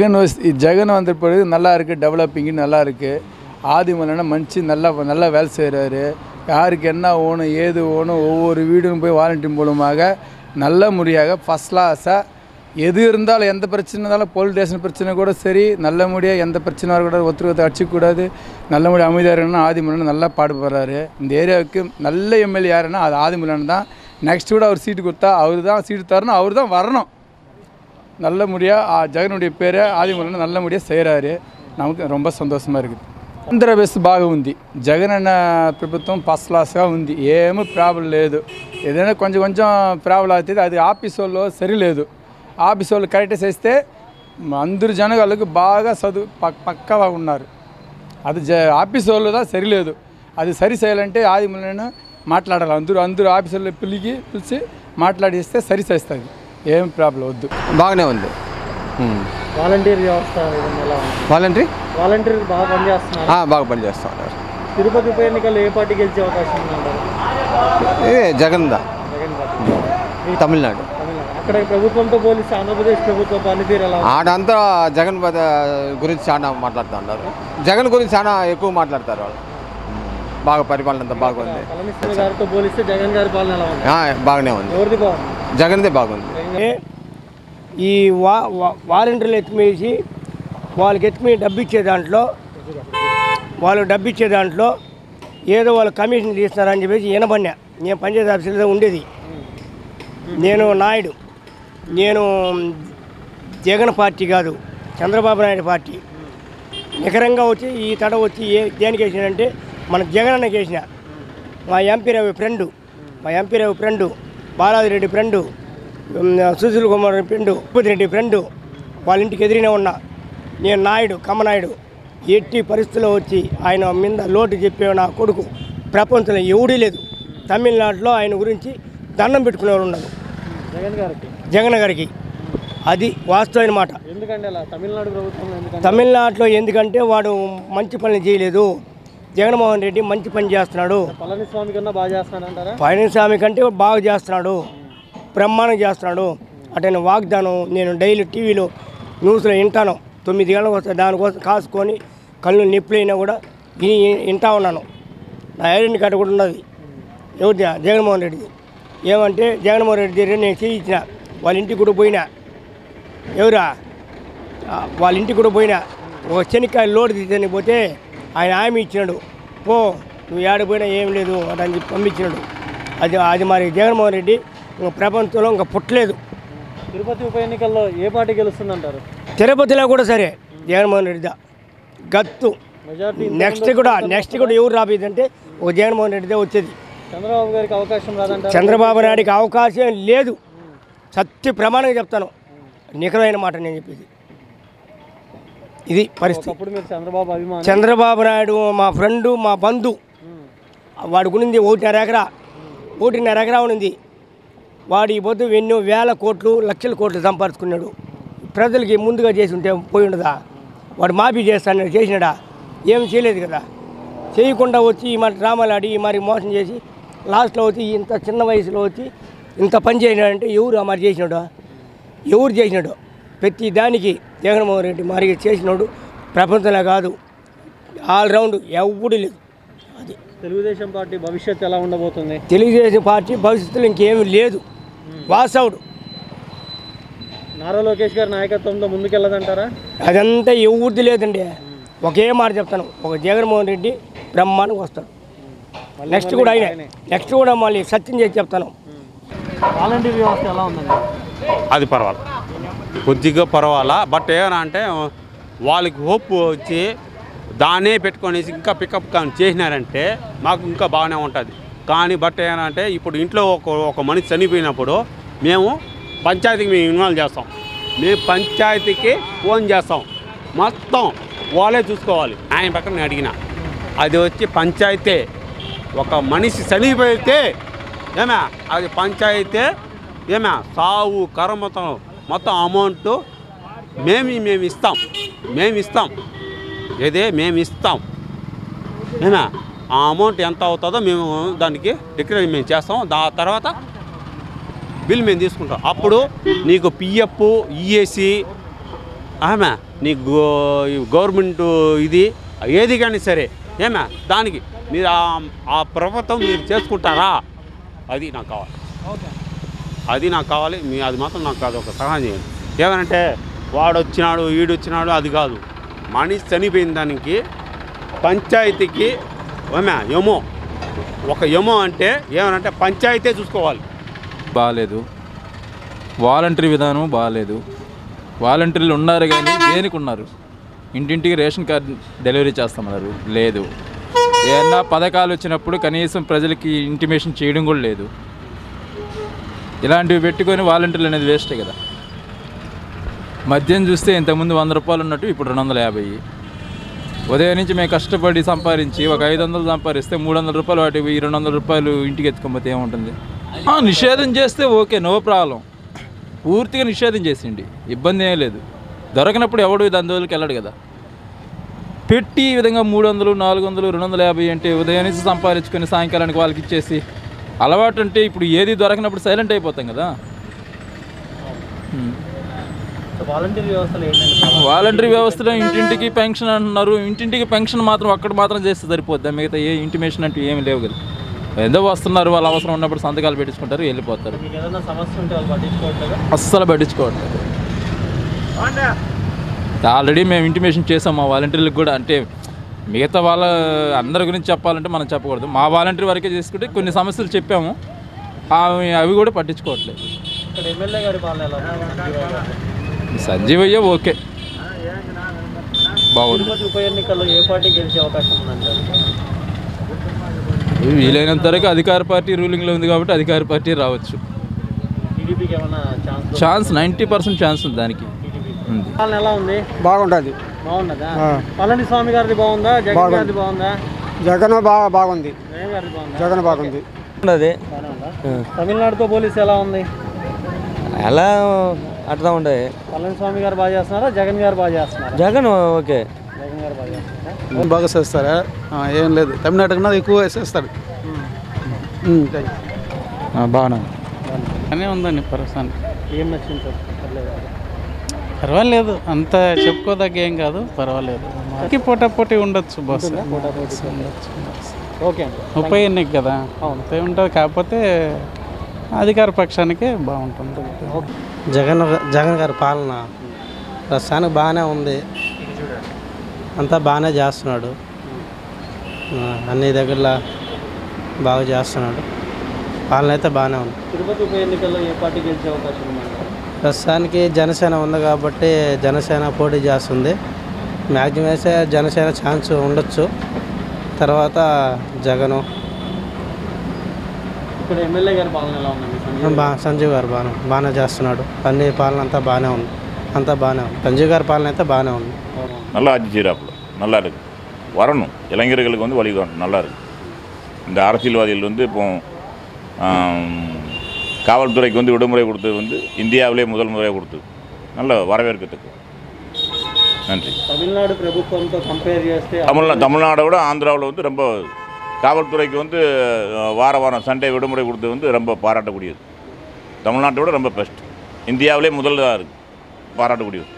ஜெகன் வஸ்- ஜெகன் வந்த பிறகு நல்லா இருக்குது டெவலப்பிங்கு நல்லா இருக்குது ஆதிமலனா மனுச்சு நல்லா நல்லா வேலை செய்கிறாரு யாருக்கு என்ன ஓணும் ஏது ஓணும் ஒவ்வொரு வீடும் போய் வாலண்டியர் மூலமாக நல்ல முறையாக ஃபஸ்ட் கிளாஸாக எது இருந்தாலும் எந்த பிரச்சனை இருந்தாலும் போலீஸ் ஸ்டேஷன் பிரச்சனை கூட சரி நல்ல முடியாக எந்த பிரச்சனையாக கூட ஒருத்தர் ஒருத்தர் அடிச்சிக்கூடாது. நல்ல முடிய அமைதியாக இருக்கணும்னா ஆதிமலன் நல்லா பாடுபடுறாரு. இந்த ஏரியாவுக்கு நல்ல எம்எல்ஏ யாருன்னா அது ஆதிமலன் தான். நெக்ஸ்ட் கூட அவர் சீட்டு கொடுத்தா அவர் தான் சீட்டு தரணும் அவர் தான் வரணும். நல்லபடியாக ஜெகனுடைய பேரை ஆதிமூலம் நல்லபடியாக செய்கிறாரு நமக்கு ரொம்ப సంతోషంగా இருக்குது. ఆంధ్రప్రదేశ్ బాగా ఉంది జగన్ అన్న ప్రభుత్వం ఫస్ట్ క్లాస్గా ఉంది ఏమీ ప్రాబ్లం లేదు ఏదైనా కొంచెం కొంచెం ప్రాబ్లం అవుతుంది అది ఆఫీస్ వాళ్ళు సరిలేదు ఆఫీస్ వాళ్ళు కరెక్ట్గా చేస్తే అందరు జనగాళ్ళకు బాగా చదువు పక్కగా ఉన్నారు అది జ ఆఫీస్ వాళ్ళదా సరిలేదు అది సరి చేయాలంటే ఆదిమూలను మాట్లాడాలి అందరూ అందరూ ఆఫీసుల్లో పిలిచి పిలిచి మాట్లాడిస్తే సరి చేస్తుంది ఏం ప్రాబ్లం వద్దు. బాగానే ఉంది. వాలంటీర్ వ్యవస్థ వాలంటరీ? వాలంటీర్ బాగా పనిచేస్తున్నారు బాగా పనిచేస్తా ఉన్నారు తిరుపతి ఉప ఎన్నికల్లో ఏ పార్టీ గెలిచే అవకాశం ఉందంటారు? జగన్దా జగన్ పార్టీ. తమిళనాడు. తమిళనాడు. అక్కడ ప్రభుత్వంతో పోలిస్తే ఆంధ్రప్రదేశ్ ప్రభుత్వ పనితీరు ఎలా ఆడంతా జగన్ పద- గురించి చాలా మాట్లాడుతూ ఉన్నారు జగన్ గురించి చాలా ఎక్కువ మాట్లాడతారు వాళ్ళు. బాగా పరిపాలన అంతా బాగుంది. జగన్ గారి పాలన బాగానే ఉంది. జగన్దే బాగుంది. ఈ వా వాలంటీర్లు ఎత్తిమేసి వాళ్ళకి ఎత్తిమే డబ్బు ఇచ్చే దాంట్లో వాళ్ళు డబ్బు ఇచ్చే దాంట్లో ఏదో వాళ్ళు కమిషన్ తీస్తున్నారని చెప్పేసి ఈనబన్నా నేను పంచాయతీ ఆఫీసులో ఉండేది. నేను నాయుడు. నేను జగన్ పార్టీ కాదు చంద్రబాబు నాయుడు పార్టీ. నికరంగా వచ్చి ఈ తడ వచ్చి ఏ దేనికి వేసినాడంటే మన జగన్ అన్నకి వేసిన మా ఎంపీ రవి ఫ్రెండు మా MP Ravi friend Balaji Reddy friend Sushil Kumar friend Tirupati Reddy friend వాళ్ళ ఇంటికి ఎదిరినే ఉన్నా నేను నాయుడు కమ్మనాయుడు ఎట్టి పరిస్థితుల్లో వచ్చి ఆయన మీద లోటు చెప్పే నా కొడుకు ప్రపంచంలో ఎవడీ లేదు. తమిళనాడులో ఆయన గురించి దండం పెట్టుకునేవారు ఉన్నారు జగన్ గారికి? జగన్ గారికి. అది వాస్తవమైన మాట. ఎందుకంటే తమిళనాడు తమిళనాడులో ఎందుకంటే వాడు మంచి పనులు చేయలేదు. జగన్మోహన్ రెడ్డి మంచి పని చేస్తున్నాడు. పళనిస్వామి కన్నా బాగా చేస్తానంటారా పళనిస్వామి కంటే బాగా చేస్తున్నాడు. బ్రహ్మాండం చేస్తున్నాడు. అటైన వాగ్దానం నేను డైలీ టీవీలో న్యూస్లో వింటాను. తొమ్మిది గంటలకు వస్తే దానికోసం కాసుకొని కళ్ళు నొప్పులైనా కూడా విని వింటా ఉన్నాను. నా ఐడెంటి కార్డు కూడా ఉన్నది. ఎవరిది? జగన్మోహన్ రెడ్డిది. ఏమంటే జగన్మోహన్ రెడ్డి దగ్గర నేను చేయించిన వాళ్ళ ఇంటికి కూడా పోయినా. ఎవరా? వాళ్ళ ఇంటికి కూడా పోయినా. ఒక శనికాయ లోడ్ తీసని పోతే ఆయన హామీ ఇచ్చినాడు. పో నువ్వు ఏడ పోయినా ఏం లేదు అని చెప్పి పంపించినాడు. అది అది మరి జగన్మోహన్ రెడ్డి ఇంకా ప్రపంచంలో ఇంకా పుట్టలేదు. తిరుపతి ఉప ఎన్నికల్లో ఏ పార్టీ గెలుస్తుందంటారు? తిరుపతిలో కూడా సరే జగన్మోహన్ రెడ్డిదా గత్తు. మెజార్టీ నెక్స్ట్ కూడా నెక్స్ట్ కూడా ఎవరు రాబోయేదంటే ఒక జగన్మోహన్ రెడ్డిదే వచ్చేది. చంద్రబాబు గారికి అవకాశం రాదంటారు? చంద్రబాబు నాయుడికి అవకాశం లేదు. సత్య ప్రమాణంగా చెప్తాను. నిఖరమైన మాట నేను చెప్పేది. ఇది పరిస్థితి. చంద్రబాబు నాయుడు మా ఫ్రెండు మా బంధు వాడి గురించి ఒకటిన్నర ఎకరా ఒకటిన్నర ఎకరా ఉంది వాడి ఈ పొద్దు ఎన్నో వేల కోట్లు లక్షల కోట్లు సంపాదించుకున్నాడు. ప్రజలకి ముందుగా చేసి ఉంటే పోయి ఉండదా? వాడు మాఫీ చేస్తాను చేసినాడా? ఏం చేయలేదు కదా. చేయకుండా వచ్చి ఈ మరి డ్రామాలు ఆడి ఈ మరి మోసం చేసి లాస్ట్లో వచ్చి ఇంత చిన్న వయసులో వచ్చి ఇంత పని చేసినాడంటే ఎవరు ఆ మరి చేసినాడు? ఎవరు చేసినాడు? ప్రతి దానికి జగన్మోహన్ రెడ్డి మరి చేసినాడు ప్రపంచంలో కాదు. ఆల్రౌండ్ ఎవడు లేదు అది. తెలుగుదేశం పార్టీ భవిష్యత్తు ఎలా ఉండబోతుంది? తెలుగుదేశం పార్టీ భవిష్యత్తులో ఇంకేమీ లేదు. వాసవుడు. నారా లోకేష్ గారి నాయకత్వంలో ముందుకెళ్ళదంటారా అదంతా ఎవరిది లేదండి. ఒకే మాట చెప్తాను. ఒక జగన్మోహన్ రెడ్డి బ్రహ్మాండంగా వస్తాడు. నెక్స్ట్ కూడా ఆయన. నెక్స్ట్ కూడా మళ్ళీ సత్యం చేసి చెప్తాను. వాలంటీర్ వ్యవస్థ ఎలా ఉందండి? అది పర్వాలేదు. కొద్దిగా పర్వాలా? బట్ ఏమన్నా అంటే వాళ్ళకి హోప్ వచ్చి దాన్నే పెట్టుకొని ఇంకా పికప్ కానీ చేసినారంటే మాకు ఇంకా బాగానే ఉంటుంది. కానీ బట్ ఏమంటే ఇప్పుడు ఇంట్లో ఒక ఒక మనిషి చనిపోయినప్పుడు మేము పంచాయతీకి మేము ఇన్వాల్వ్ చేస్తాం. మేము పంచాయతీకి ఫోన్ చేస్తాం. మొత్తం వాళ్ళే చూసుకోవాలి. ఆయన పక్కన నేను అడిగిన. అది వచ్చి పంచాయతీ. ఒక మనిషి చనిపోయితే ఏమే? అది పంచాయతీ ఏమే? సావు కర్మతం మొత్తం అమౌంట్ మేము మేము ఇస్తాం. మేము ఇస్తాం. ఏదే? మేము ఇస్తాం. ఏనా? ఆ అమౌంట్ ఎంత అవుతుందో మేము దానికి డిక్లేర్ మేము చేస్తాం. దా తర్వాత బిల్ మేము తీసుకుంటాం. అప్పుడు నీకు పిఎఫ్ ఈఏసి ఆమె నీ గో గవర్నమెంట్ ఇది ఏది కానీ సరే ఏమే? దానికి మీరు ఆ- ఆ ప్రభుత్వం మీరు చేసుకుంటారా? అది నాకు కావాలి. ఓకే. అది నాకు కావాలి మీ అది మాత్రం నాకు కాదు ఒక సహాయం చేయండి. ఏమనంటే వాడు వచ్చినాడు వీడు వచ్చినాడు అది కాదు. మనిషి చనిపోయిన దానికి పంచాయతీకి ఏమే యమో ఒక యమో అంటే ఏమనంటే పంచాయతీ చూసుకోవాలి. బాగాలేదు వాలంటరీ విధానం బాగాలేదు వాలంటీర్లు ఉన్నారు కానీ దేనికి ఉన్నారు ఇంటింటికి రేషన్ కార్డు డెలివరీ చేస్తామన్నారు. లేదు. ఏమన్నా పథకాలు వచ్చినప్పుడు కనీసం ప్రజలకి ఇంటిమేషన్ చేయడం కూడా లేదు. ఇలాంటివి పెట్టుకొని వాలంటీర్లు అనేది వేస్టే కదా. మద్యం చూస్తే ఇంతకుముందు వంద రూపాయలు ఉన్నట్టు ఇప్పుడు రెండు వందల యాభై. ఉదయం నుంచి మేము కష్టపడి సంపాదించి ఒక ఐదు వందలు సంపాదిస్తే మూడు వందల రూపాయలు వాటి ఈ రెండు వందల రూపాయలు ఇంటికి ఎత్తుకోకపోతే ఏముంటుంది? ఆ, నిషేధం చేస్తే ఓకే నో ప్రాబ్లం. పూర్తిగా నిషేధం చేసిండి ఇబ్బంది ఏం లేదు. దొరకనప్పుడు ఎవడు దాని రోజులకి వెళ్ళడు కదా. పెట్టి ఈ విధంగా మూడు వందలు నాలుగు వందలు రెండు వందల యాభై అంటే ఉదయం నుంచి సంపాదించుకొని సాయంకాలానికి వాళ్ళకి ఇచ్చేసి అలవాటు అంటే ఇప్పుడు ఏది దొరకనప్పుడు సైలెంట్ అయిపోతాం కదా. వాలంటీర్ వ్యవస్థలో ఏంటంటే వాలంటరీ వ్యవస్థలో ఇంటింటికి పెన్షన్ అంటున్నారు. ఇంటింటికి పెన్షన్ మాత్రం అక్కడ మాత్రం చేస్తే సరిపోద్ది? మిగతా ఏ ఇంటిమేషన్ అంటూ ఏమి లేవు కదా. ఏదో వస్తున్నారు వాళ్ళు అవసరం ఉన్నప్పుడు సంతకాలు పెట్టించుకుంటారు వెళ్ళిపోతారు. మీకు ఏదైనా సమస్య ఉంటే వాళ్ళు పట్టించుకోవట్లేదా? అస్సలు పట్టించుకోవట్లేదు. ఆల్రెడీ మేము ఇంటిమేషన్ చేసాం మా వాలంటీర్లకు కూడా. అంటే మిగతా వాళ్ళ అందరి గురించి చెప్పాలంటే మనం చెప్పకూడదు. మా వాలంటీర్ వరకే చేసుకుంటే కొన్ని సమస్యలు చెప్పాము. అవి అవి కూడా పట్టించుకోవట్లేదు. ఇక్కడ ఎమ్మెల్యే గారి పాలన ఎలా ఉంది? సంజీవయ్య ఓకే. బాగుంది. తిరుపతి ఉప ఎన్నికల్లో ఏ పార్టీ గెలిచే అవకాశం ఉందంటారు వీలైనంత వరకు అధికార పార్టీ రూలింగ్లో ఉంది కాబట్టి అధికార పార్టీ రావచ్చు. టీడీపీకి ఏమైనా chance chance ninety percent chance ఉంది దానికి. ఉంది. పాలన ఎలా ఉంది? బాగుంటుంది. బాగున్నదా? పళనిస్వామి గారిది బాగుందా? జగన్ గారిది బాగుందా? జగన్ బాగా బాగుంది. జగన్ బాగుందా? జగన్ బాగుంది. ఉన్నది. బాగానే తమిళనాడుతో పోలీసు ఎలా ఉంది? అలా అట్లా ఉంటాయి పళనిస్వామి గారు బాగా చేస్తున్నారా? జగన్ గారు బాగా చేస్తున్నారా? జగన్ ఓకే. జగన్ గారు బాగా చేస్తున్నారా? బాగా చేస్తారా? ఏం లేదు. తమిళనాడు కన్నా ఎక్కువ చేస్తాడు బాగానే అనే ఉందండి ప్రస్తుతానికి ఏం నచ్చింది సార్? పర్వాలేదు అంత చెప్పుకోదగ్గ ఏం కాదు పర్వాలేదు. మాకి పోటా పోటీ ఉండొచ్చు బస్ ఓకే అండి. ఉప ఎన్నిక కదా? అంతే ఉంటుంది కాకపోతే అధికార పక్షానికే బాగుంటుంది. జగన్ జగన్ గారి పాలన ప్రస్తుతానికి బాగానే ఉంది. అంతా బాగానే చేస్తున్నాడు. అన్ని దగ్గరలా బాగా చేస్తున్నాడు. పాలన అయితే బాగానే ఉంది. తిరుపతి ఉప ఎన్నికల్లో ఏ పార్టీ గెలిచే అవకాశం ప్రస్తుతానికి జనసేన ఉంది కాబట్టి జనసేన పోటీ చేస్తుంది మ్యాక్సిమం అయితే జనసేన ఛాన్స్ ఉండొచ్చు తర్వాత జగను ఇక్కడ ఎమ్మెల్యే గారి పాలన ఎలా ఉందండి సంజయ్ బా సంజీవ్ గారు బాగా బాగానే చేస్తున్నాడు అన్ని పాలన అంతా బాగానే ఉంది అంతా బాగానే ఉంది సంజీవ్ గారి పాలన అయితే బాగానే ఉంది நல்லா ஆட்சி செய்கிறாப்புல நல்லா இருக்கு வரணும் இளைஞர்களுக்கு வந்து வழிகாட்டும் நல்லா இருக்கு இந்த அரசியல்வாதிகள் வந்து இப்போ ஆம், காவல்துறைக்கு வந்து விடுமுறை கொடுத்தது வந்து இந்தியாவிலே முதல் முறையாக கொடுத்தது. நல்ல வரவேற்கத்துக்கு நன்றி. தமிழ்நாடு பிரபுத்துவம் கம்பேர் தமிழ்நாடை விட ஆந்திராவில் வந்து ரொம்ப காவல்துறைக்கு வந்து வார வாரம் சண்டே விடுமுறை கொடுத்தது வந்து ரொம்ப பாராட்டக்கூடியது. தமிழ்நாட்டை விட ரொம்ப பெஸ்ட் இந்தியாவிலே முதல்ல இருக்குது பாராட்டக்கூடியது.